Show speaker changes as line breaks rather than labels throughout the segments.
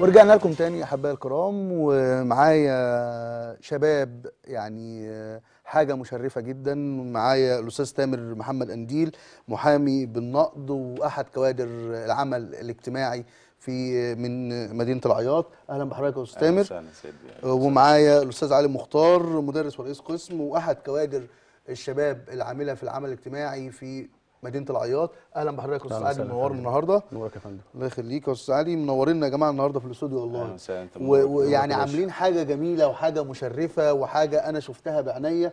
ورجعنا لكم تاني احبائي الكرام ومعايا شباب يعني حاجة مشرفة جدا معايا الأستاذ تامر محمد أنديل محامي بالنقد وأحد كوادر العمل الاجتماعي في من مدينة العياط. أهلا بحضرتك يا أستاذ تامر. ومعايا الأستاذ علي مختار مدرس ورئيس قسم وأحد كوادر الشباب العاملة في العمل الاجتماعي في مدينة العياط. أهلا بحضرتك يا
أستاذ
علي منورنا
فندم.
النهارده.
نورك يا فندم.
الله يخليك يا أستاذ علي منورينا يا جماعة النهارده في الاستوديو والله.
منور.
ويعني
منور
عاملين حاجة جميلة وحاجة مشرفة وحاجة أنا شفتها بعينيا.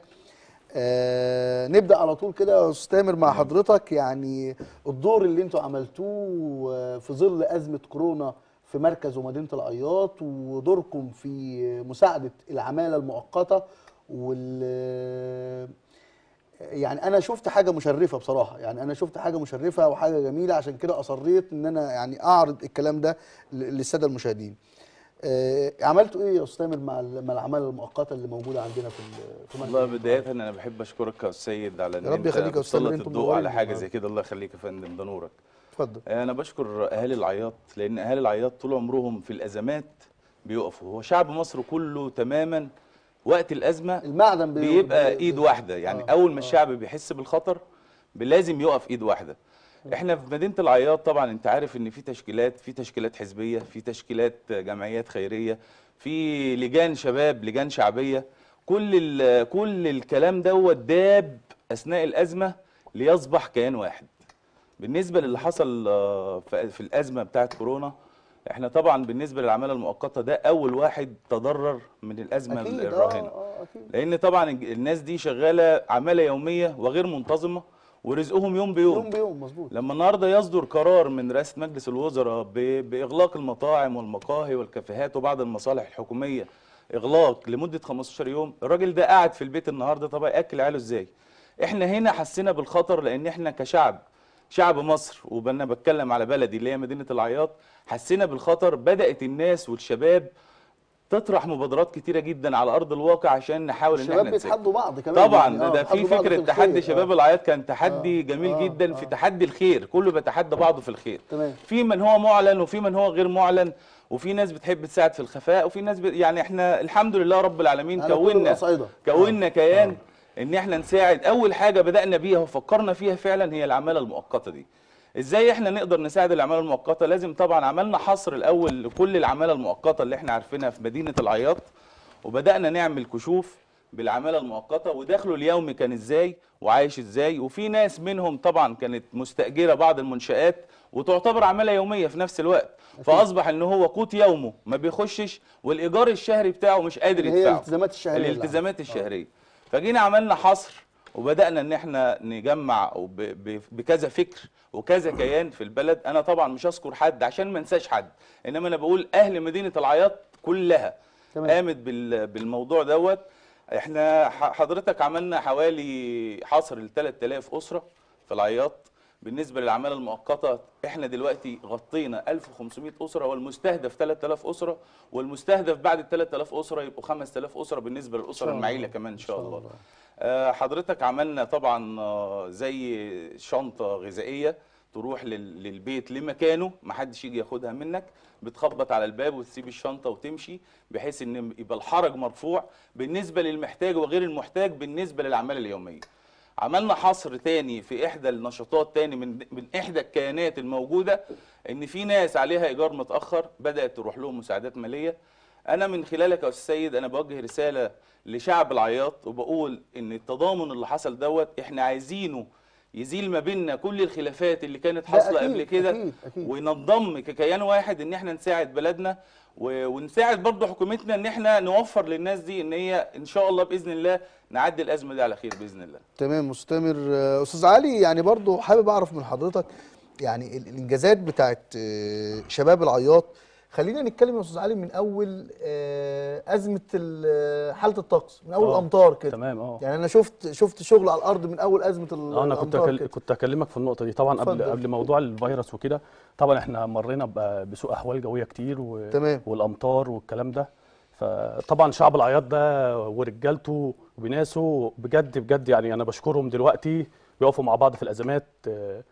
آه نبدأ على طول كده يا أستاذ تامر مع حضرتك. يعني الدور اللي أنتوا عملتوه آه، في ظل أزمة كورونا في مركز ومدينة العياط ودوركم في مساعدة العمالة المؤقتة وال يعني أنا شفت حاجة مشرفة بصراحة يعني أنا شفت حاجة مشرفة وحاجة جميلة عشان كده أصريت إن أنا يعني أعرض الكلام ده للسادة المشاهدين آه عملتوا إيه يا أستاذ تامر مع مع العماله المؤقتة اللي موجودة عندنا في في
والله؟ بداية أنا بحب أشكرك يا سيد على إن
يا رب
أنت
يخليك يا
الضوء على
والله.
زي كده الله يخليك يا فندم ده نورك
اتفضل
أنا بشكر أهالي العياط لأن أهالي العياط طول عمرهم في الأزمات بيقفوا هو شعب مصر كله تماما وقت الأزمة
المعدن بي-
بيبقى
بي-
إيد واحدة. يعني
آه،
أول ما
آه.
الشعب بيحس بالخطر لازم يقف إيد واحدة. إحنا في مدينة العياط طبعا أنت عارف إن في تشكيلات في تشكيلات حزبية في تشكيلات جمعيات خيرية في لجان شباب لجان شعبية. كل ال- كل الكلام دوت داب أثناء الأزمة ليصبح كيان واحد. بالنسبة للي حصل آه، في في الأزمة بتاعه كورونا إحنا طبعا بالنسبة للعمالة المؤقتة ده أول واحد تضرر من الأزمة
أكيد
الراهنة.
آه آه أكيد.
لأن طبعا الناس دي شغالة عمالة يومية وغير منتظمة ورزقهم يوم بيوم.
يوم بيوم مظبوط.
لما النهارده يصدر قرار من رئاسة مجلس الوزراء بإغلاق المطاعم والمقاهي والكافيهات وبعض المصالح الحكومية إغلاق لمدة 15 يوم الراجل ده قاعد في البيت النهارده طب هياكل عياله إزاي؟ إحنا هنا حسينا بالخطر لأن إحنا كشعب شعب مصر وأنا بتكلم على بلدي اللي هي مدينة العياط حسينا بالخطر بدأت الناس والشباب تطرح مبادرات كتيرة جدا على أرض الواقع عشان نحاول إن
الشباب
إحنا.
بيتحدوا بعض كمان
طبعا
يعني، آه،
ده في
فكرة.
تحدي
آه.
شباب العياط كان تحدي
آه،
جميل
آه،
جدا
آه.
في تحدي الخير كله بيتحدى بعضه في الخير
تمام.
في من هو معلن وفي من هو غير معلن وفي ناس بتحب تساعد في الخفاء وفي ناس ب... يعني إحنا الحمد لله رب العالمين كونا. كونا كيان إن إحنا نساعد. أول حاجة بدأنا بيها وفكرنا فيها فعلا هي العماله المؤقتة دي. إزاي إحنا نقدر نساعد العماله المؤقتة؟ لازم طبعا عملنا حصر الأول لكل العماله المؤقتة اللي إحنا عارفينها في مدينة العياط وبدأنا نعمل كشوف بالعماله المؤقتة ودخله اليومي كان إزاي وعايش إزاي. وفي ناس منهم طبعا كانت مستأجرة بعض المنشآت وتعتبر عماله يومية في نفس الوقت. فأصبح إن هو قوت يومه ما بيخشش والإيجار الشهري بتاعه مش قادر
اللي هي
يدفعه.
الالتزامات الشهرية. اللي
الالتزامات الشهرية. فجينا عملنا حصر وبدأنا إن إحنا نجمع بكذا فكر وكذا كيان في البلد. أنا طبعا مش هذكر حد عشان ما أنساش حد إنما أنا بقول أهل مدينة العياط كلها
تمام.
قامت بال- بالموضوع دوت. إحنا حضرتك عملنا حوالي حصر ل 3000 أسرة في العياط. بالنسبة للعماله المؤقتة إحنا دلوقتي غطينا 1500 أسرة والمستهدف 3000 أسرة والمستهدف بعد ال 3000 أسرة يبقوا 5000 أسرة بالنسبة للاسر. المعيلة كمان
إن شاء
الله
الله.
آه، حضرتك عملنا طبعا آه، زي شنطة غذائية تروح لل- للبيت لمكانه ما حدش يجي ياخدها منك بتخبط على الباب وتسيب الشنطة وتمشي بحيث إن يبقى الحرج مرفوع بالنسبة للمحتاج وغير المحتاج بالنسبة للأعمال اليومية عملنا حصر تاني في إحدى النشاطات تاني من من إحدى الكيانات الموجودة إن في ناس عليها إيجار متأخر بدأت تروح لهم مساعدات مالية. أنا من خلالك يا أستاذ سيد أنا بوجه رسالة لشعب العياط وبقول إن التضامن اللي حصل دوت إحنا عايزينه يزيل ما بيننا كل الخلافات اللي كانت
حاصلة
قبل كده. وننضم ككيان واحد إن إحنا نساعد بلدنا ونساعد برضه حكومتنا إن إحنا نوفر للناس دي إن هي إن شاء الله بإذن الله نعدي الأزمة دي على خير بإذن الله
تمام مستمر أستاذ علي يعني برضو حابب أعرف من حضرتك يعني ال- الإنجازات بتاعت آه، شباب العياط خلينا نتكلم يا أستاذ علي من أول آه، أزمة ال- حالة الطقس من أول
آه،
الأمطار كده.
تمام آه.
يعني أنا شفت شفت شغل على الأرض من أول أزمة ال-
آه، أنا كنت
الأمطار
أكل... كنت أكلمك في النقطة دي. طبعا قبل. قبل موضوع الفيروس وكده طبعا إحنا مرينا بسوء أحوال جوية كتير و...
تمام.
والأمطار والكلام ده. فطبعا شعب العياط ده ورجالته وبناسه بجد بجد يعني أنا بشكرهم دلوقتي بيقفوا مع بعض في الأزمات آه،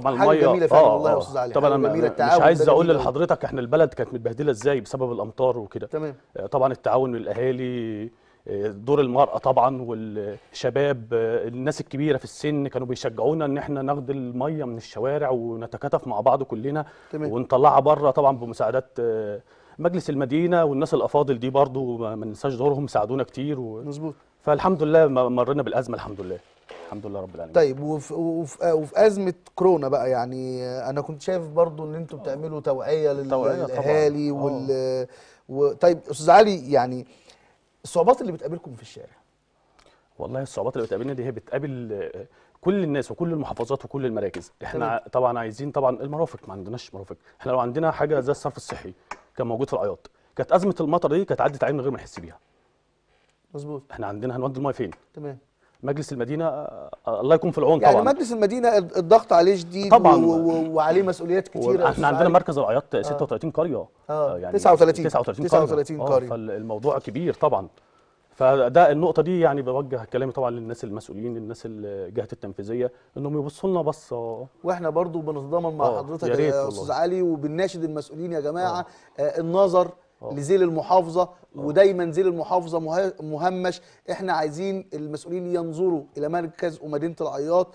طبعا الميه
جميلة فعلا والله يا أستاذ علي،
طبعا أنا
جميلة،
مش
التعاون
عايز
أقول.
لحضرتك إحنا البلد كانت متبهدلة إزاي بسبب الأمطار وكده.
تمام.
آه، طبعا التعاون من الأهالي آه، دور المرأة طبعا والشباب آه، الناس الكبيرة في السن كانوا بيشجعونا إن إحنا ناخد المية من الشوارع ونتكاتف مع بعض كلنا
تمام.
ونطلعها بره طبعا بمساعدات آه، مجلس المدينة والناس الأفاضل دي برضو ما ننساش دورهم ساعدونا كتير و...
مظبوط.
فالحمد لله مرينا بالأزمة الحمد لله. الحمد لله رب العالمين.
طيب وفي, وفي, وفي أزمة كورونا بقى يعني أنا كنت شايف برضو إن أنتوا بتعملوا
توعية.
للأهالي
آه.
وال و... طيب أستاذ علي يعني الصعوبات اللي بتقابلكم في الشارع؟
والله الصعوبات اللي بتقابلنا دي هي بتقابل آه، كل الناس وكل المحافظات وكل المراكز. إحنا
تمام.
طبعا عايزين طبعا المرافق ما عندناش مرافق. إحنا لو عندنا حاجة زي الصرف الصحي كان موجود في العياط. كانت أزمة المطر دي كانت عدت علينا من غير ما نحس بيها.
مظبوط.
إحنا عندنا هنودي الميه فين؟
تمام.
مجلس المدينة آه، آه، الله يكون في العون
يعني
طبعا.
مجلس المدينة الضغط عليه شديد
طبعاً.
وعليه مسؤوليات كتيرة.
إحنا عندنا. مركز العياط 36 قرية.
آه،
يعني
39
39
39
قرية.
قرية.
آه، فالموضوع كبير طبعا. فده النقطة دي يعني بوجه كلامي طبعا للناس المسؤولين للناس الجهات التنفيذية إنهم يبصوا لنا بصة.
وإحنا برضو بنتضامن مع
آه،
حضرتك
يا.
أستاذ علي وبنناشد المسؤولين يا جماعة. آه النظر
آه.
لذيل المحافظة ودايما ذيل المحافظة مه- مهمش إحنا عايزين المسؤولين ينظروا إلى مركز ومدينة العياط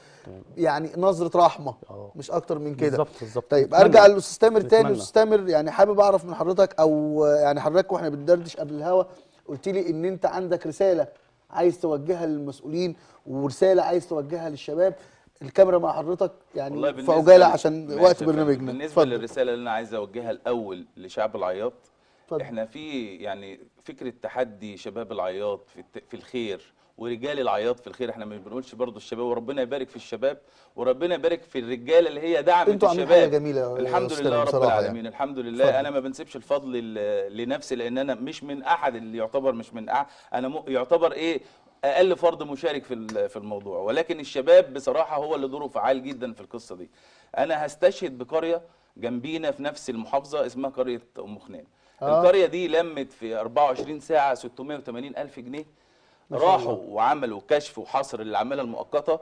يعني نظرة رحمة
آه.
مش أكتر من كده
بالظبط بالظبط
طيب
نتمنى.
أرجع للاستاذ تامر تاني. أستاذ تامر يعني حابب أعرف من حضرتك أو يعني حضرتك وإحنا بندردش قبل الهوا قلت لي إن أنت عندك رسالة عايز توجهها للمسؤولين ورسالة عايز توجهها للشباب الكاميرا مع حضرتك يعني
والله
في
عجالة
عشان وقت. برنامجنا
بالنسبة
اتفضل.
للرسالة اللي أنا عايز أوجهها الأول لشعب العياط
اتفضل.
إحنا في يعني فكرة تحدي شباب العياط في في الخير ورجال العياط في الخير إحنا ما بنقولش برضو الشباب وربنا يبارك في الشباب وربنا يبارك في الرجاله اللي هي دعمت
أنتوا عاملين
الشباب
حاجة جميلة يا
الحمد لله رب العالمين
يعني.
الحمد لله
اتفضل.
أنا ما بنسيبش الفضل لنفسي لأن أنا مش من أحد اللي يعتبر مش من أح أنا م- يعتبر إيه أقل فرد مشارك في في الموضوع ولكن الشباب بصراحة هو اللي دوره فعال جدا في القصة دي أنا هستشهد بقرية جنبينا في نفس المحافظة اسمها قرية أم خنان. القرية دي لمت في 24 ساعة 680 ألف جنيه. راحوا وعملوا كشف وحصر للعمالة المؤقتة.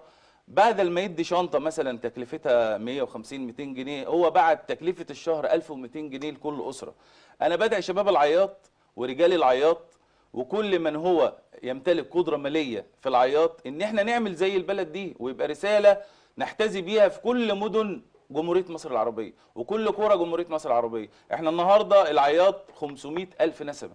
بعد ما يدي شنطة مثلا تكلفتها 150 200 جنيه هو بعت تكلفة الشهر 1200 جنيه لكل أسرة. أنا بدعي شباب العياط ورجال العياط وكل من هو يمتلك قدرة مالية في العياط إن إحنا نعمل زي البلد دي ويبقى رسالة نحتذي بيها في كل مدن جمهورية مصر العربية وكل قرى جمهورية مصر العربية. إحنا النهارده العياط 500 ألف نسمة.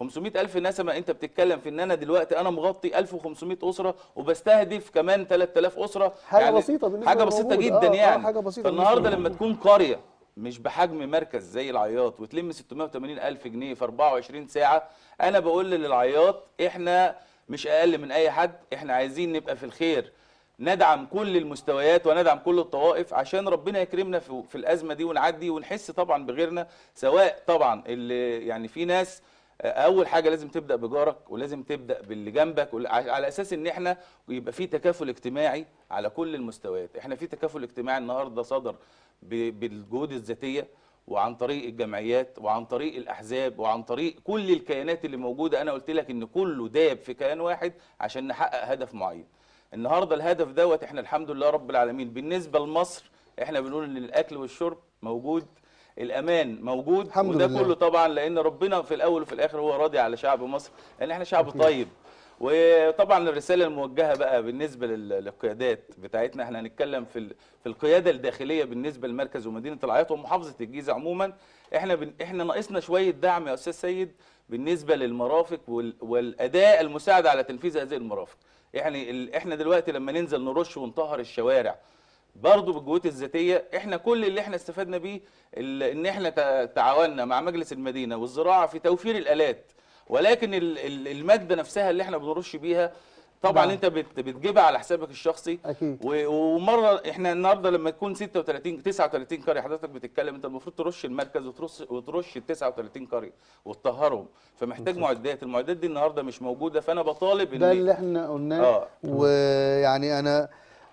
500 ألف نسمة أنت بتتكلم في إن أنا دلوقتي أنا مغطي 1500 أسرة وبستهدف كمان 3000 أسرة؟
حاجة بسيطة بالنسبة
حاجة. بسيطة جدا
آه، آه،
يعني.
حاجة بسيطة
فالنهاردة لما تكون قرية مش بحجم مركز زي العياط وتلم 680 ألف جنيه في 24 ساعة أنا بقول للعياط إحنا مش أقل من أي حد إحنا عايزين نبقى في الخير. ندعم كل المستويات وندعم كل الطوائف عشان ربنا يكرمنا في, الأزمة دي ونعدي ونحس طبعا بغيرنا سواء طبعا اللي يعني في ناس أول حاجة لازم تبدأ بجارك ولازم تبدأ باللي جنبك على أساس إن إحنا يبقى في تكافل اجتماعي على كل المستويات. إحنا في تكافل اجتماعي النهارده صدر بالجهود الذاتية وعن طريق الجمعيات وعن طريق الأحزاب وعن طريق كل الكيانات اللي موجودة. أنا قلت لك إن كله داب في كيان واحد عشان نحقق هدف معين. النهارده الهدف دوت إحنا الحمد لله رب العالمين. بالنسبة لمصر إحنا بنقول إن الأكل والشرب موجود الأمان موجود
الحمد
وده
لله.
كله طبعا لأن ربنا في الأول وفي الآخر هو راضي على شعب مصر لأن إحنا شعب طيب. وطبعا الرسالة الموجهة بقى بالنسبة لل- للقيادات بتاعتنا إحنا هنتكلم في في القيادة الداخلية بالنسبة لمركز ومدينة العياط ومحافظة الجيزة عموما. إحنا بن إحنا ناقصنا شوية دعم يا أستاذ سيد بالنسبة للمرافق وال- والأداء المساعد على تنفيذ هذه المرافق. يعني إحنا دلوقتي لما ننزل نرش ونطهر الشوارع برضه بالجهود الذاتية إحنا كل اللي إحنا استفدنا بيه ان إحنا تع- تعاوننا مع مجلس المدينة والزراعة في توفير الآلات ولكن ال- ال- المادة نفسها اللي إحنا بنرش بيها طبعا. انت بت- بتجيبها على حسابك الشخصي
أكيد.
و- ومرة إحنا النهارده لما تكون 36 39 قرية حضرتك بتتكلم انت المفروض ترش المركز وترش وترش ال 39 قرية وتطهرهم فمحتاج معدات المعدات دي النهارده مش موجودة فأنا بطالب
ده
ان
اللي إحنا قلناه
آه.
ويعني أنا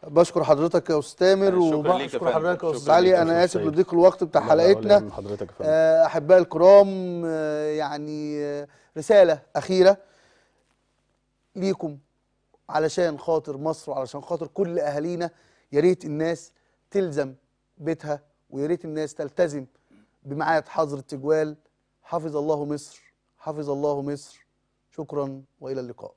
بشكر حضرتك يا أستاذ تامر وبشكر. حضرتك يا
أستاذ
علي أنا
آسف.
لضيق الوقت بتاع حلقتنا آه، احبائي الكرام آه، يعني آه، رسالة أخيرة ليكم علشان خاطر مصر وعلشان خاطر كل أهالينا يا ريت الناس تلزم بيتها ويا ريت الناس تلتزم بميعاد حظر التجوال. حفظ الله مصر حفظ الله مصر. شكرا وإلى اللقاء.